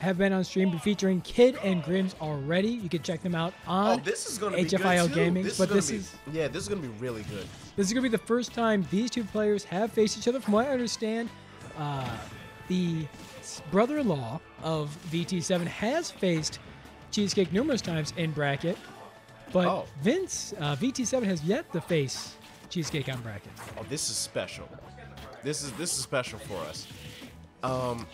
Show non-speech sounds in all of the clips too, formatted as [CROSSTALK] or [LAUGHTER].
have been on stream featuring Kid and Grims already. You can check them out Oh, on this is gonna be HFIL too. Gaming. This but is this be, is yeah, this is gonna be really good. this is gonna be the first time these two players have faced each other. From what I understand, uh, the brother-in-law of VT7 has faced Cheesecake numerous times in bracket, but Oh. Vince uh, VT7 has yet to face Cheesecake on bracket. Oh, this is special. This is this is special for us. Um,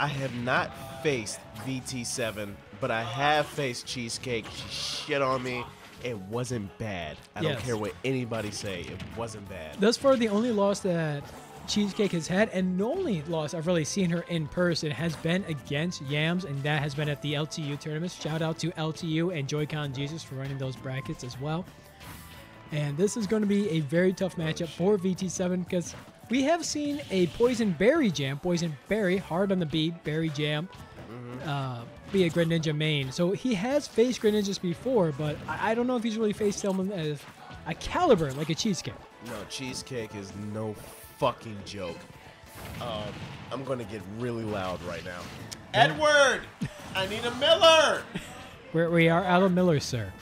I have not faced VT7, but I have faced Cheesecake. She shit on me. It wasn't bad. I Yes. don't care what anybody say. It wasn't bad. Thus far, the only loss that Cheesecake has had, and the only loss I've really seen her in person, has been against Yams, and that has been at the LTU tournaments. Shout out to LTU and Joy-Con Jesus for running those brackets as well. And this is going to be a very tough matchup for VT7 because we have seen a Poison Berry Jam, Poison Berry, hard on the beat, Berry Jam, uh, be a Greninja main. So he has faced Greninjas before, but I, I don't know if he's really faced someone as a caliber like a Cheesecake. No, Cheesecake is no fucking joke. Um, I'm gonna get really loud right now. Edward, I need a Miller. Where we are out of Miller, sir.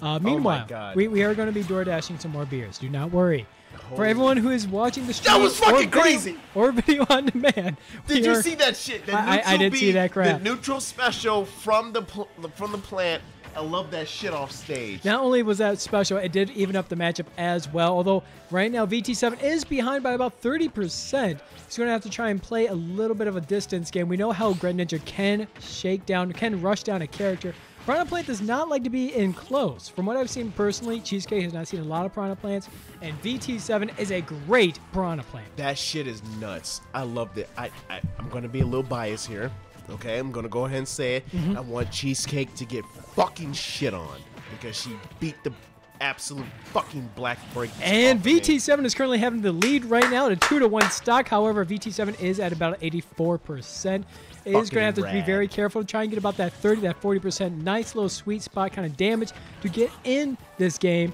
Uh, meanwhile, Oh we, we are going to be door dashing some more beers. Do not worry. For everyone who is watching the stream, that was or fucking video- crazy. or video on demand, Did you are- see that shit? The I- I- did see that crap. The neutral special from the pl- from the plant. I love that shit off stage. Not only was that special, it did even up the matchup as well. Although right now VT7 is behind by about 30%. He's going to have to try and play a little bit of a distance game. We know how Greninja can shake down, can rush down a character. Piranha Plant does not like to be in close. From what I've seen personally, Cheesecake has not seen a lot of Piranha Plants, and VT7 is a great Piranha Plant. That shit is nuts. I loved it. I, I I'm gonna be a little biased here. Okay, I'm gonna go ahead and say it. Mm-hmm. I want Cheesecake to get fucking shit on because she beat the absolute fucking black break. And VT7 is currently having the lead right now at a 2 to 1 stock. However, VT7 is at about 84%. It is going to have to be very careful to try and get about that 30, that 40% nice little sweet spot kind of damage to get in this game.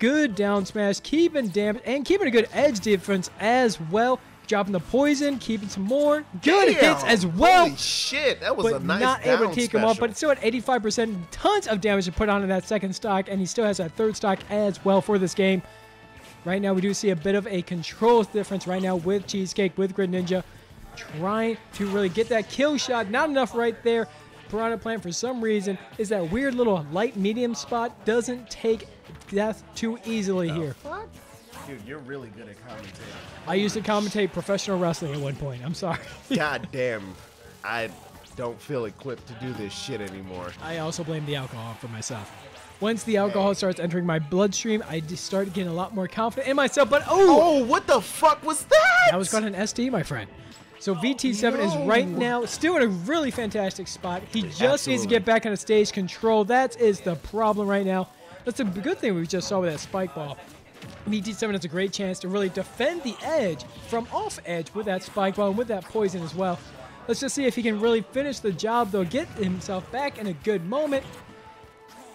Good down smash, keeping damage, and keeping a good edge difference as well. Dropping the poison, keeping some more. Good hits as well Holy shit, that was but a nice not able to take him off. But still at 85%, tons of damage to put on in that second stock, and he still has that third stock as well for this game. Right now, we do see a bit of a control difference right now with Cheesecake, with Greninja, trying to really get that kill shot. Not enough right there. Piranha Plant, for some reason, is that weird little light medium spot. Doesn't take death too easily here. Dude, you're really good at commentating. I used to commentate professional wrestling at one point. I'm sorry. [LAUGHS] God damn, I don't feel equipped to do this shit anymore. I also blame the alcohol for myself. Once the alcohol starts entering my bloodstream, I just start getting a lot more confident in myself. But oh, Oh, what the fuck was that? that was called an SD, my friend. So VT7 is right now still in a really fantastic spot. He just needs to get back on a stage control. That is the problem right now. That's a good thing we just saw with that spike ball. VT7 has a great chance to really defend the edge from off edge with that spike ball and with that poison as well. Let's just see if he can really finish the job, though, get himself back in a good moment.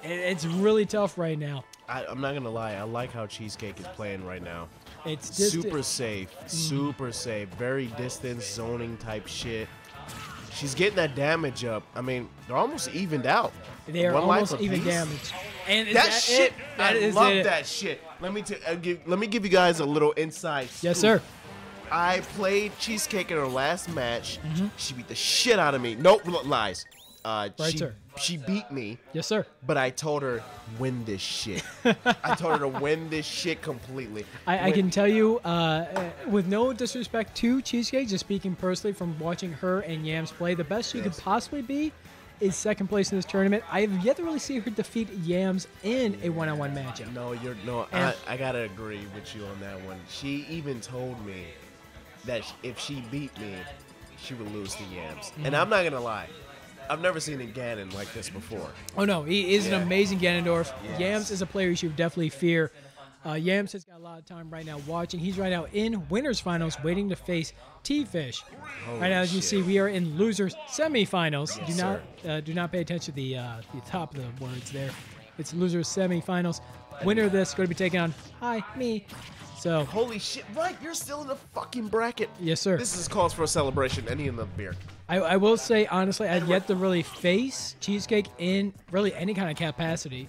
It's really tough right now. I, I'm not gonna lie. I like how Cheesecake is playing right now. It's super safe, mm-hmm. super safe, very distance zoning type shit. She's getting that damage up. I mean, they're almost evened out. they are One life almost even damage. And is That, that shit, it? That I is love it. that shit. Let me t- uh, give, let me give you guys a little insight. Yes, sir. I played Cheesecake in her last match. Mm-hmm. She beat the shit out of me. Nope, lies. Uh, Right, she, sir. she beat me, Yes, sir. but I told her win this shit. [LAUGHS] I told her to win this shit completely. I, I can tell you, uh, uh, with no disrespect to Cheesecake, just speaking personally from watching her and Yams play, the best she could possibly be is second place in this tournament. I have yet to really see her defeat Yams in a one-on-one matchup. No, you're no. I, And- I gotta agree with you on that one. She even told me that if she beat me, she would lose to Yams. And Mm. I'm not gonna lie, I've never seen a Ganon like this before. Oh no, he is Yeah. an amazing Ganondorf. Yes. Yams is a player you should definitely fear. Uh, Yams has got a lot of time right now watching. He's right now in winners finals, waiting to face T-Fish. right now, as you shit. see, we are in losers semifinals. Yes, do not uh, do not pay attention to the uh, the top of the words there. It's losers semifinals. Winner of this going to be taking on hi me. So, Holy shit! Right, you're still in the fucking bracket. yes, sir. This is calls for a celebration. Any need another beer. I, I will say honestly, I've yet to really face cheesecake in really any kind of capacity.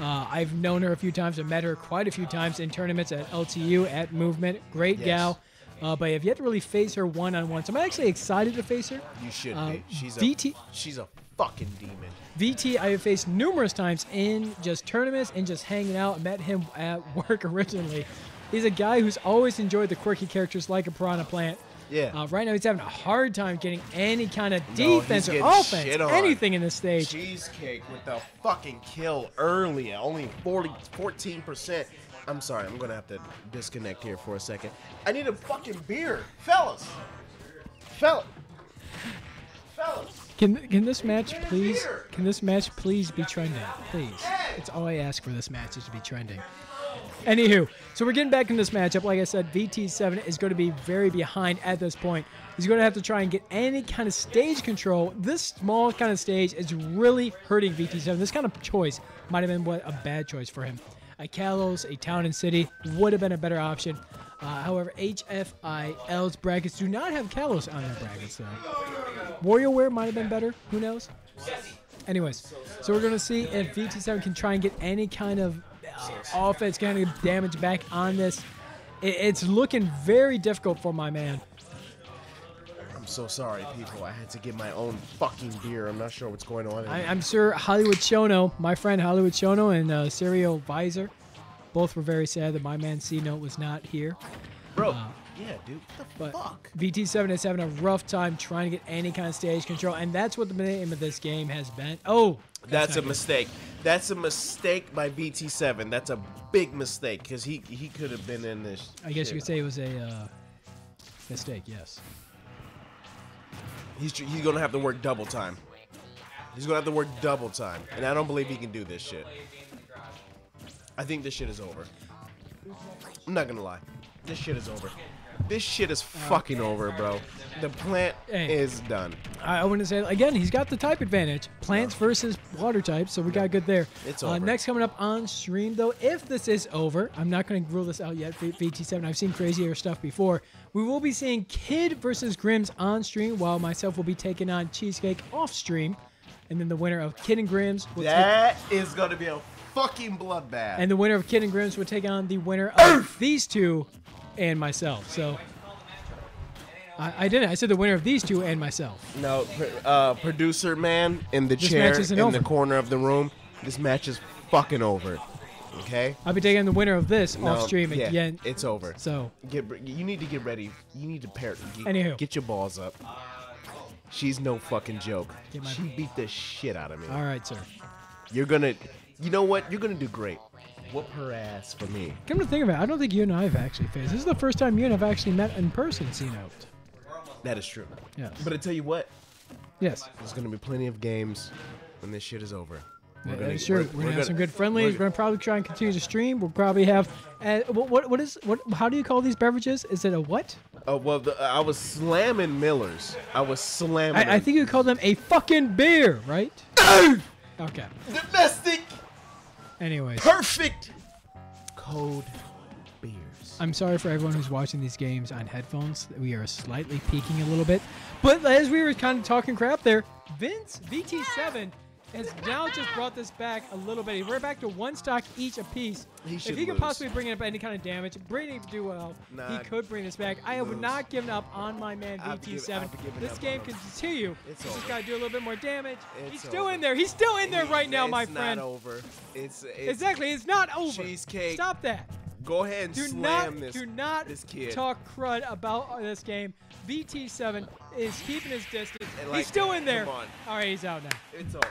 Uh, I've known her a few times. I've met her quite a few times in tournaments at LTU, at Movement. Great Yes. gal, uh, but I've yet to really face her one on one. So I'm actually excited to face her. You should Uh, be. She's a she's a fucking demon. VT I have faced numerous times in just tournaments and just hanging out. Met him at [LAUGHS] work originally. He's a guy who's always enjoyed the quirky characters like a piranha plant. Yeah. Uh, right now he's having a hard time getting any kind of defense he's or offense, anything in this stage. Cheesecake with the fucking kill early, only 40, 14%. I'm sorry, I'm gonna have to disconnect here for a second. I need a fucking beer, fellas. Fellas. Fellas. Can can this match please? Can this match please be trending? Please. It's all I ask for this match is to be trending. Anywho, so we're getting back in this matchup. Like I said, VT7 is going to be very behind at this point. He's going to have to try and get any kind of stage control. This small kind of stage is really hurting VT7. This kind of choice might have been what a bad choice for him. A Kalos, a Town and City would have been a better option. Uh, however, HFIL's brackets do not have Kalos on their brackets, though. WarioWare might have been better. Who knows? Anyways, so we're going to see if VT7 can try and get any kind of offense, kind of damage back on this. It, it's looking very difficult for my man. I'm so sorry, people. I had to get my own fucking beer. I'm not sure what's going on. I, I'm sure Hollywood Shono, my friend Hollywood Shono and uh, Serial Visor, both were very sad that my man C Note was not here. Bro, uh, yeah, dude. What the But fuck? VT7 is having a rough time trying to get any kind of stage control, and that's what the name of this game has been. Oh, That's a not good. mistake. That's a mistake by VT7. That's a big mistake because he he could have been in this. I guess shit. you could say it was a uh, mistake. Yes. He's he's gonna have to work double time. He's gonna have to work double time, and I don't believe he can do this shit. I think this shit is over. I'm not gonna lie, this shit is over. This shit is fucking over, bro. The plant is done. I, want to say again, he's got the type advantage. Plants versus water types, so we got good there. It's Uh, next coming up on stream, though, if this is over, I'm not going to rule this out yet. V- VT7, I've seen crazier stuff before. We will be seeing Kid versus Grims on stream, while myself will be taking on Cheesecake off stream, and then the winner of Kid and Grims will take, That is gonna be a fucking bloodbath. and the winner of Kid and Grims will take on the winner of these two and myself. So. I, I didn't. I said the winner of these two and myself. No, pr- uh, producer man in the This chair in over. the corner of the room. This match is fucking over. Okay. I'll be taking the winner of this No, off stream yeah, again. It's over. So Get you need to get ready. You need to pair. Get, Anywho. get your balls up. She's no fucking joke. She beat the shit out of me. All right, sir. You're gonna, you know what? You're gonna do great. Whoop her ass for me. Come to think of it, I don't think you and I have actually faced. This is the first time you and I have actually met in person, C Note. That is true. Yes. But I tell you what, yes. there's gonna be plenty of games when this shit is over. Yeah, gonna- true. We're, we're- gonna have gonna- some good friendlies. we're- We're, gonna probably try and continue to stream. We'll probably have uh, what, what what is what? How do you call these beverages? Is it a what? Oh well, the, I was slamming Millers. I was slamming. I, I think you call them a fucking beer, right? okay. domestic Anyways, perfect code. I'm sorry for everyone who's watching these games on headphones. We are slightly peaking a little bit. But as we were kind of talking crap there, Vince VT7 has now just brought this back a little bit. We're back to one stock each apiece. He if should he could possibly bring up any kind of damage, bring it do well, Nah, he could bring this back. I have not given up on my man I've given- VT7. I've This game can him. continue. It's He's just got to do a little bit more damage. It's He's still over. in there. He's still in there right now, my friend. It's my not friend. over. It's, it's Exactly. It's not over. Cheesecake. Stop that. Go ahead and Do slam not, this. do not this kid. talk crud about this game. VT7 is keeping his distance. And he's still in there. All right, he's out now. It's over.